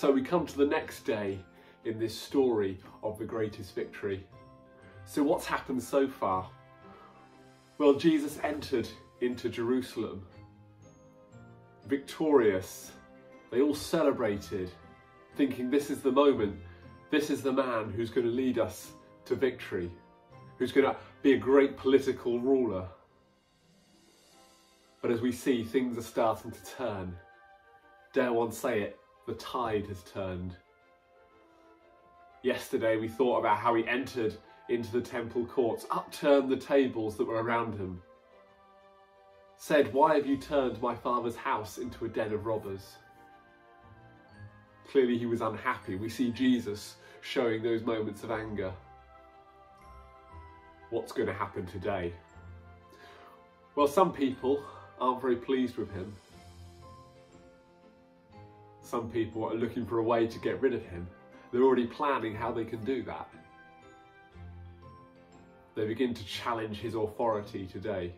So we come to the next day in this story of the greatest victory. So what's happened so far? Well, Jesus entered into Jerusalem victorious. They all celebrated, thinking this is the moment, this is the man who's going to lead us to victory, who's going to be a great political ruler. But as we see, things are starting to turn. Dare one say it, the tide has turned. Yesterday we thought about how he entered into the temple courts, upturned the tables that were around him, said, Why have you turned my father's house into a den of robbers? Clearly he was unhappy. We see Jesus showing those moments of anger. What's going to happen today? Well, some people aren't very pleased with him. Some people are looking for a way to get rid of him. They're already planning how they can do that. They begin to challenge his authority today.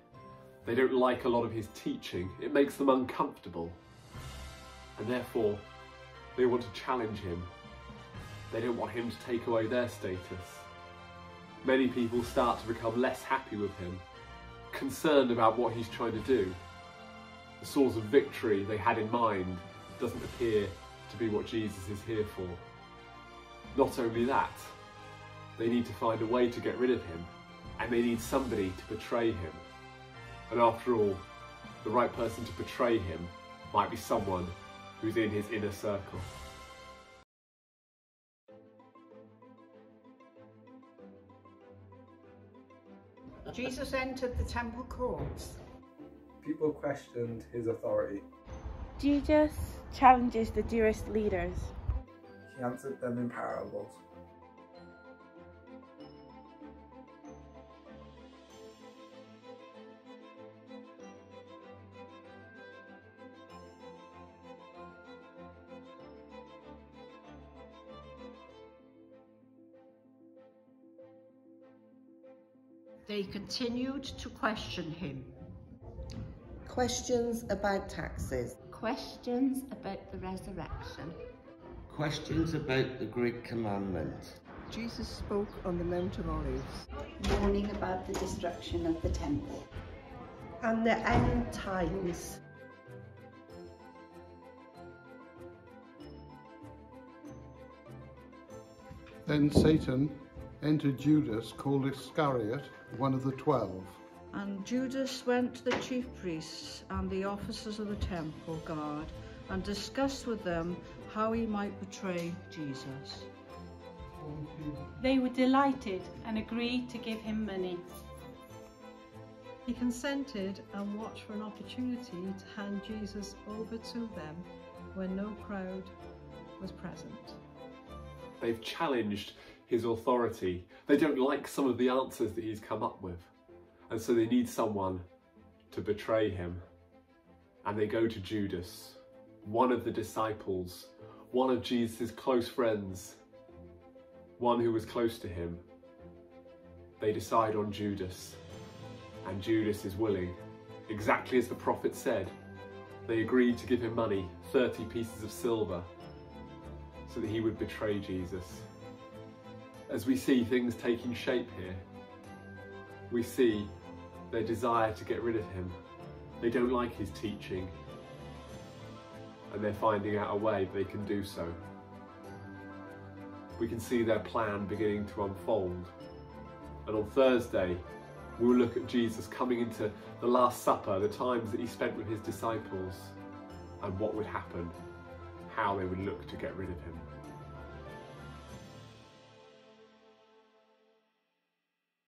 They don't like a lot of his teaching. It makes them uncomfortable. And therefore, they want to challenge him. They don't want him to take away their status. Many people start to become less happy with him, concerned about what he's trying to do. The source of victory they had in mind doesn't appear to be what Jesus is here for. Not only that, they need to find a way to get rid of him, and they need somebody to betray him. And after all, the right person to betray him might be someone who's in his inner circle. Jesus entered the temple courts. People questioned his authority. Jesus challenges the Jewish leaders. He answered them in parables. They continued to question him. Questions about taxes. Questions about the resurrection. Questions about the Great Commandment. Jesus spoke on the Mount of Olives. Warning about the destruction of the temple. And the end times. Then Satan entered Judas, called Iscariot, one of the twelve. And Judas went to the chief priests and the officers of the temple guard and discussed with them how he might betray Jesus. They were delighted and agreed to give him money. He consented and watched for an opportunity to hand Jesus over to them when no crowd was present. They've challenged his authority. They don't like some of the answers that he's come up with. And so they need someone to betray him. And they go to Judas, one of the disciples, one of Jesus' close friends, one who was close to him. They decide on Judas, and Judas is willing, exactly as the prophet said. They agreed to give him money, 30 pieces of silver, so that he would betray Jesus. As we see things taking shape here, we see their desire to get rid of him. They don't like his teaching, and they're finding out a way they can do so. We can see their plan beginning to unfold. And on Thursday, we'll look at Jesus coming into the Last Supper, the times that he spent with his disciples, and what would happen, how they would look to get rid of him.